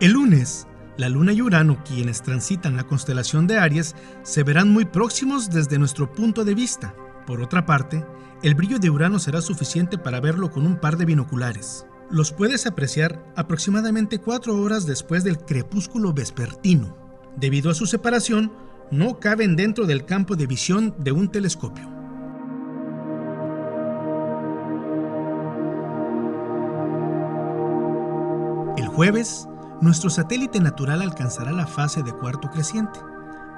El lunes, la Luna y Urano, quienes transitan la constelación de Aries, se verán muy próximos desde nuestro punto de vista. Por otra parte, el brillo de Urano será suficiente para verlo con un par de binoculares. Los puedes apreciar aproximadamente cuatro horas después del crepúsculo vespertino. Debido a su separación, no caben dentro del campo de visión de un telescopio. El jueves, nuestro satélite natural alcanzará la fase de cuarto creciente,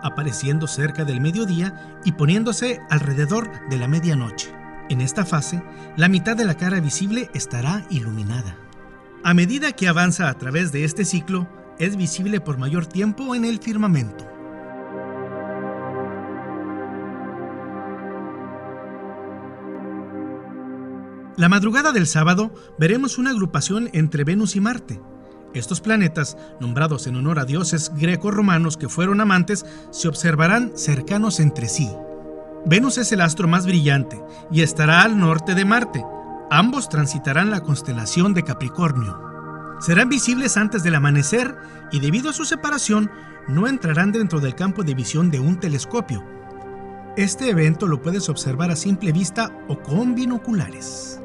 apareciendo cerca del mediodía y poniéndose alrededor de la medianoche. En esta fase, la mitad de la cara visible estará iluminada. A medida que avanza a través de este ciclo, es visible por mayor tiempo en el firmamento. La madrugada del sábado veremos una agrupación entre Venus y Marte, estos planetas, nombrados en honor a dioses greco-romanos que fueron amantes, se observarán cercanos entre sí. Venus es el astro más brillante y estará al norte de Marte. Ambos transitarán la constelación de Capricornio. Serán visibles antes del amanecer y debido a su separación no entrarán dentro del campo de visión de un telescopio. Este evento lo puedes observar a simple vista o con binoculares.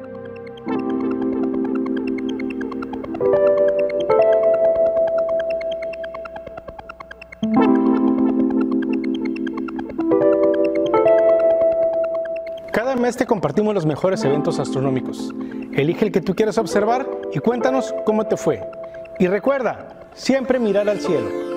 Cada mes te compartimos los mejores eventos astronómicos. Elige el que tú quieras observar y cuéntanos cómo te fue. Y recuerda, siempre mirar al cielo.